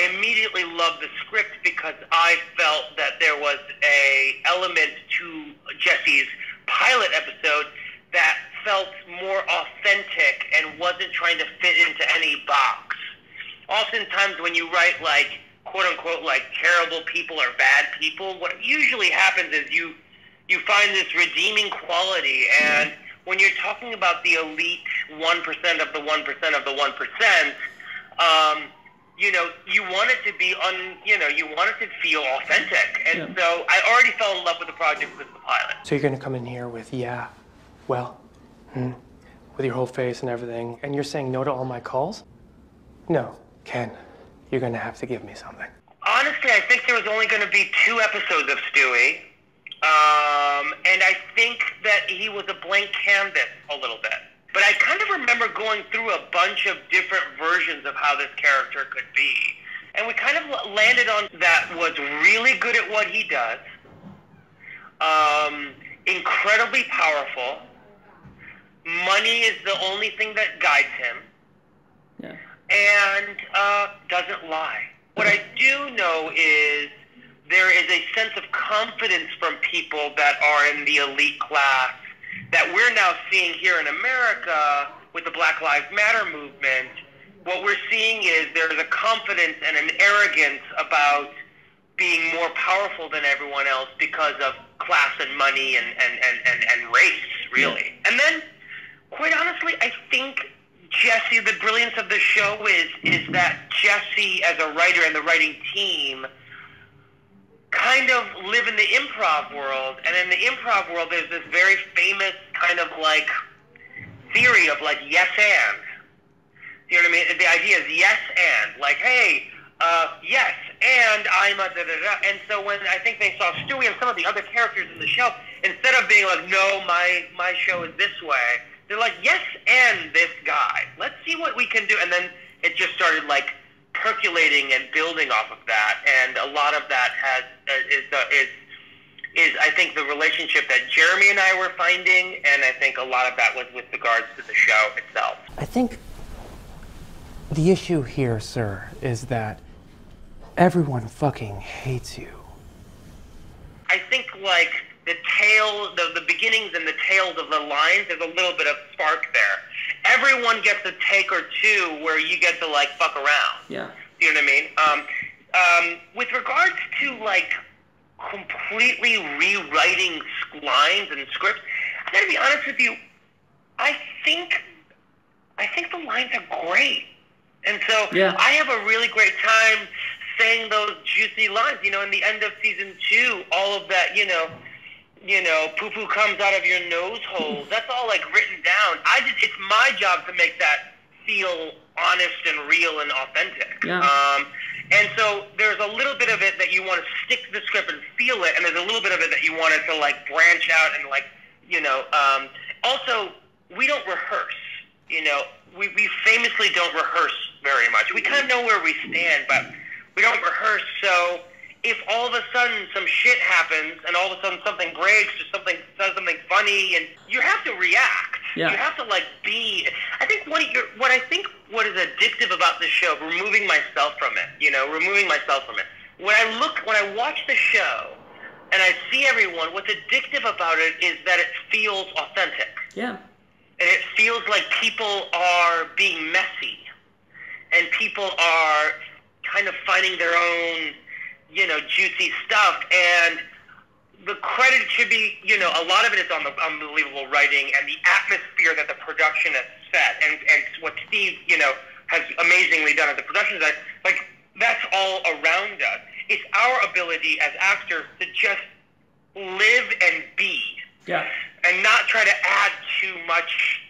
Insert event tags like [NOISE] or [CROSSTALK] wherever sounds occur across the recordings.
I immediately loved the script because I felt that there was a element to Jesse's pilot episode that felt more authentic and wasn't trying to fit into any box. Oftentimes, when you write like quote unquote like terrible people or bad people, what usually happens is you you find this redeeming quality and when you're talking about the elite one percent of the one percent of the one percent, um, you know, you want it to be un, you know, you want it to feel authentic, and Yeah. so I already fell in love with the project with the pilot. So you're gonna come in here with, yeah, well, hmm, with your whole face and everything, and you're saying no to all my calls? No, Ken, you're gonna have to give me something. Honestly, I think there was only going to be two episodes of Stewy, um, and I think that he was a blank canvas a little bit. But I kind of remember going through a bunch of different versions of how this character could be, and we kind of landed on that was really good at what he does, um, incredibly powerful. Money is the only thing that guides him Yeah. and uh, doesn't lie. What I do know is there is a sense of confidence from people that are in the elite class that we're now seeing here in America with the Black Lives Matter movement. What we're seeing is there's a confidence and an arrogance about being more powerful than everyone else because of class and money and, and, and, and, and race, really. And then, quite honestly, I think Jesse, the brilliance of the show is is that Jesse, as a writer and the writing team, kind of live in the improv world, and in the improv world, there's this very famous kind of like theory of like yes and. You know what I mean? The idea is yes and, like, hey, uh, yes, and I'm a da da da. And so when I think they saw Stewy and some of the other characters in the show, instead of being like, no, my my show is this way, they're like, yes, and this guy. Let's see what we can do. And then it just started like percolating and building off of that. And a lot of that has uh, is uh, is is I think the relationship that Jeremy and I were finding, and I think a lot of that was with regards to the show itself. I think the issue here, sir, is that everyone fucking hates you. I think like the tail, the, the beginnings and the tails of the lines, there's a little bit of spark there. Everyone gets a take or two where you get to like fuck around. Yeah. You know what I mean? Um, um, with regards to like completely rewriting lines and scripts, I gotta be honest with you. I think, I think the lines are great, and so Yeah. I have a really great time saying those juicy lines. You know, in the end of season two, all of that, you know, you know, poo poo comes out of your nose holes. That's all like written down. I just, it's my job to make that feel honest and real and authentic. Yeah. Um, and so there's a little bit of it that you want to stick to the script and feel it, and there's a little bit of it that you want it to like branch out and like, you know. Um, also, we don't rehearse. You know, we, we famously don't rehearse very much. We kind of know where we stand, but we don't rehearse. So if all of a sudden some shit happens and all of a sudden something breaks or something says something funny, and you have to react. Yeah. You have to like be. I think what you're, what I think what is addictive about the show, removing myself from it. You know, removing myself from it. When I look, when I watch the show, and I see everyone, what's addictive about it is that it feels authentic Yeah. and it feels like people are being messy and people are kind of finding their own you know juicy stuff and the credit should be you know a lot of it is on the unbelievable writing and the atmosphere that the production has set and and what steve you know has amazingly done at the production side like that's all around us it's our ability as actors to just live and be Yeah. and not try to add too much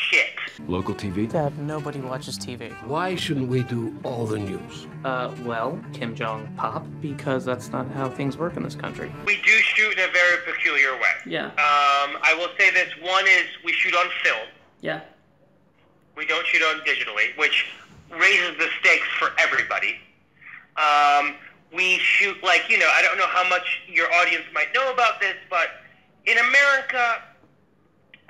shit. Local TV? Dad, nobody watches TV. Why shouldn't we do all the news? Uh, well, Kim Jong Pop, because that's not how things work in this country. We do shoot in a very peculiar way. Yeah. Um, I will say this: one is we shoot on film. Yeah. We don't shoot on digitally, which raises the stakes for everybody. Um, we shoot like you know I don't know how much your audience might know about this, but in America,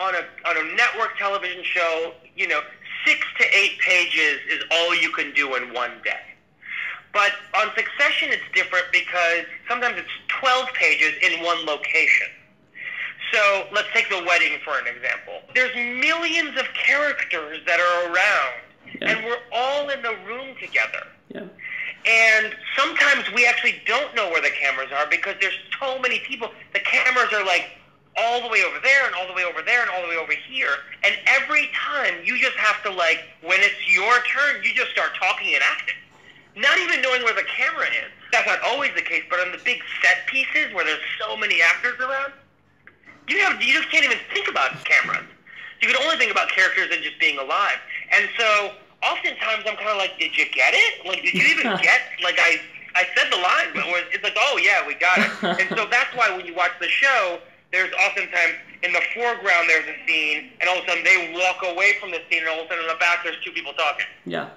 on a on a network television show, you know, six to eight pages is all you can do in one day. But on Succession, it's different because sometimes it's 12 pages in one location. So let's take the wedding for an example. There's millions of characters that are around, Yeah. and we're all in the room together. Yeah. And sometimes we actually don't know where the cameras are because there's so many people. The cameras are like all the way over there and all the way over there and all the way over here. And every time you just have to like, when it's your turn, you just start talking and acting. Not even knowing where the camera is. That's not always the case, but on the big set pieces where there's so many actors around, you have you just can't even think about cameras. You can only think about characters and just being alive. And so oftentimes I'm kind of like, did you get it? Like, did you even [LAUGHS] get? Like, I I said the line, but it's like, oh yeah, we got it. [LAUGHS] and so that's why when you watch the show, there's oftentimes in the foreground there's a scene, and all of a sudden they walk away from the scene, and all of a sudden in the back there's two people talking. Yeah.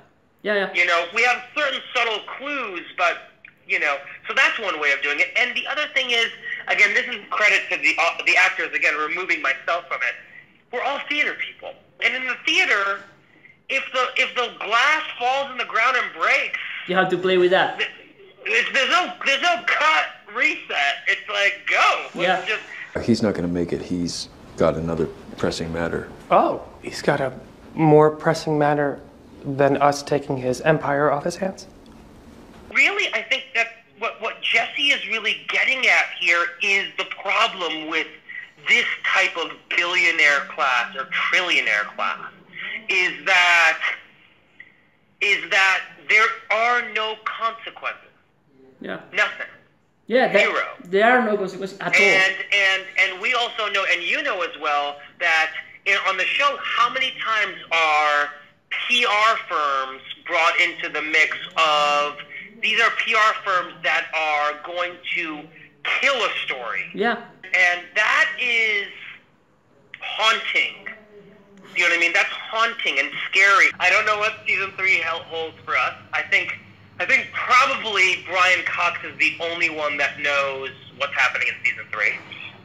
Yeah. Yeah. You know, we have certain subtle clues, but you know, so that's one way of doing it. And the other thing is, again, this is credit to the uh, the actors. Again, removing myself from it. We're all theater people, and in the theater, if the if the glass falls in the ground and breaks, You have to play with that. it's, there's no there's no cut reset. It's like go. Let's Yeah. Just He's not going to make it. He's got another pressing matter. Oh, he's got a more pressing matter than us taking his empire off his hands? really, I think that what, what Jesse is really getting at here is the problem with this type of billionaire class or trillionaire class is that is that there are no consequences. Yeah. Nothing. Yeah. That, Zero. There are no consequences at all. And and and we also know, and you know as well, that in, on the show, how many times are PR firms brought into the mix of these are PR firms that are going to kill a story, Yeah. and that is haunting. You know what I mean? That's haunting and scary. I don't know what season three holds for us. I think, I think probably Brian Cox is the only one that knows what's happening in season three.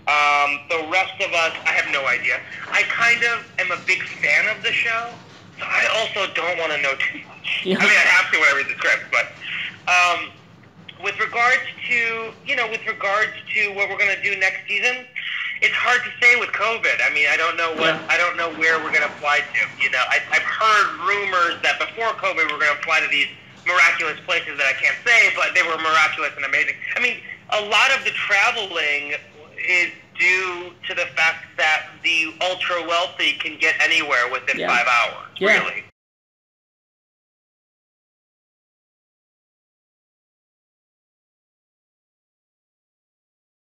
Um, the rest of us, I have no idea. I kind of am a big fan of the show, so I also don't want to know too much. Yeah. I mean, I have to when I read the script, but um, with regards to you know, with regards to what we're gonna do next season, it's hard to say with COVID. I mean, I don't know what Yeah. I don't know where we're gonna fly to. You know, I, I've heard rumors that before COVID we're gonna fly to these miraculous places that I can't say, but they were miraculous and amazing. I mean, a lot of the traveling is due to the fact that the ultra wealthy can get anywhere within Yeah. five hours. Yeah. Really.